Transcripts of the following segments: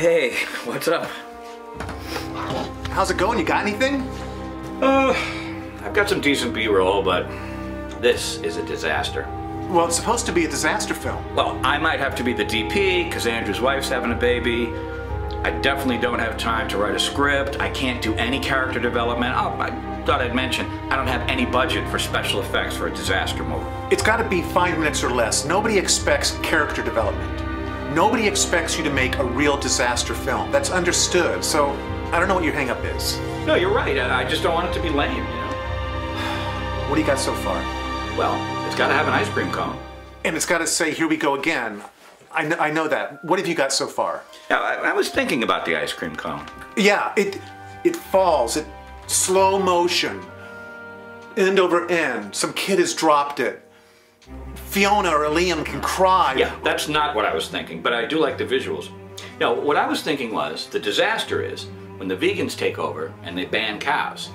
Hey, what's up? How's it going? You got anything? Uh, I've got some decent B-roll, but this is a disaster. Well, it's supposed to be a disaster film. Well, I might have to be the DP because Andrew's wife's having a baby. I definitely don't have time to write a script. I can't do any character development. Oh, I thought I'd mention, I don't have any budget for special effects for a disaster movie. It's got to be five minutes or less. Nobody expects character development. Nobody expects you to make a real disaster film. That's understood. So I don't know what your hangup is. No, you're right. I just don't want it to be lame, you know? What do you got so far? Well, it's got to have an ice cream cone. And it's got to say, here we go again. I know, I know that. What have you got so far? Yeah, I, I was thinking about the ice cream cone. Yeah, it it falls. It slow motion, end over end. Some kid has dropped it. Fiona or Liam can cry. Yeah, that's not what I was thinking, but I do like the visuals. No, what I was thinking was the disaster is when the vegans take over and they ban cows.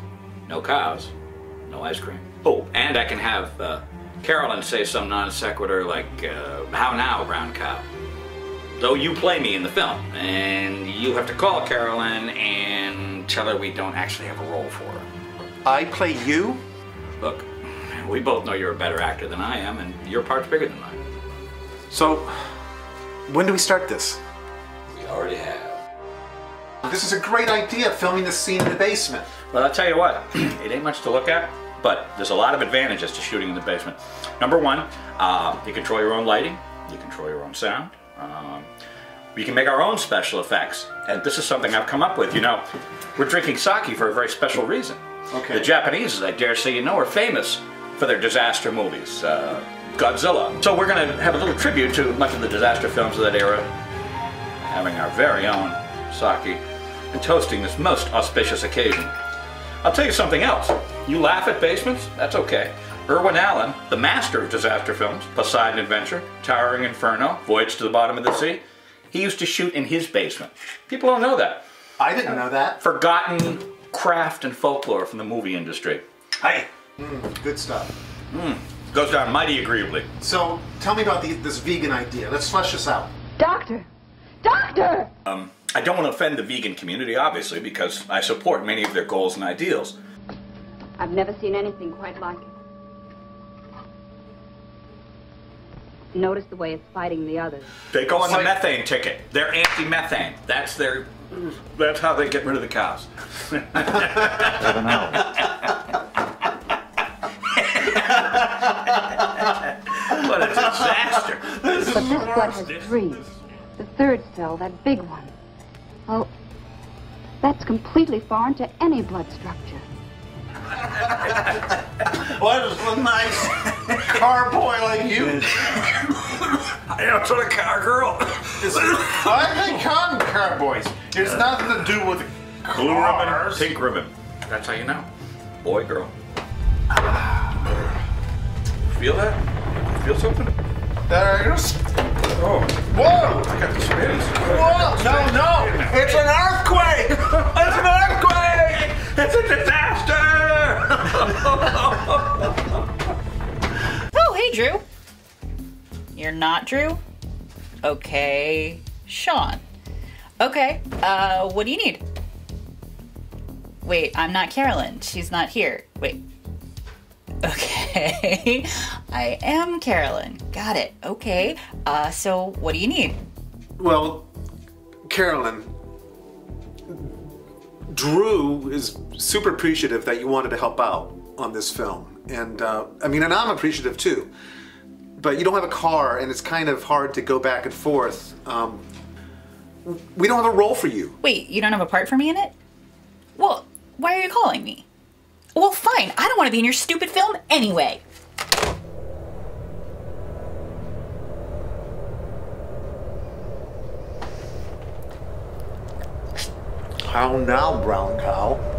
No cows, no ice cream. Oh, and I can have uh, Carolyn say some non sequitur like, uh, How now, brown cow? Though you play me in the film, and you have to call Carolyn and tell her we don't actually have a role for her. I play you. Look, we both know you're a better actor than I am, and your part's bigger than mine. So, when do we start this? We already have. This is a great idea, filming the scene in the basement. Well, I'll tell you what, it ain't much to look at, but there's a lot of advantages to shooting in the basement. Number one, uh, you control your own lighting, you control your own sound. Um, we can make our own special effects, and this is something I've come up with. You know, we're drinking sake for a very special reason. Okay. The Japanese, as I dare say you know, are famous for their disaster movies. Uh, Godzilla. So we're going to have a little tribute to much of the disaster films of that era, having our very own sake and toasting this most auspicious occasion. I'll tell you something else. You laugh at basements? That's okay. Irwin Allen, the master of disaster films, Poseidon Adventure, Towering Inferno, Voyage to the Bottom of the Sea, he used to shoot in his basement. People don't know that. I didn't know that. Forgotten craft and folklore from the movie industry. Hey, Good stuff. goes down mighty agreeably. So, tell me about the, this vegan idea. Let's flesh this out. Doctor! Doctor! Um, I don't want to offend the vegan community, obviously, because I support many of their goals and ideals. I've never seen anything quite like it. Notice the way it's fighting the others. They go on the methane ticket. They're anti-methane. That's their. That's how they get rid of the cows. what a disaster! But this blood has three. The third cell, that big one. Well, that's completely foreign to any blood structure. What is a nice car boy like you? I am sort of car girl. I think I'm car boys. It's nothing to do with Blue ribbon, pink ribbon. That's how you know. Boy, girl. Feel that? Feel something? There's. Oh, Whoa! I got the spins. Whoa! No, no! It's an earthquake! It's an earthquake! It's a disaster! Oh, hey, Drew. You're not Drew? Okay, Sean. Okay, uh, what do you need? Wait, I'm not Carolyn. She's not here. Wait. Okay, I am Carolyn. Got it. Okay, uh, so what do you need? Well, Carolyn, Drew is super appreciative that you wanted to help out on this film. And uh, I mean, and I'm appreciative too. But you don't have a car, and it's kind of hard to go back and forth. Um, we don't have a role for you. Wait, you don't have a part for me in it? Well, why are you calling me? Well, fine. I don't want to be in your stupid film anyway. How now, brown cow?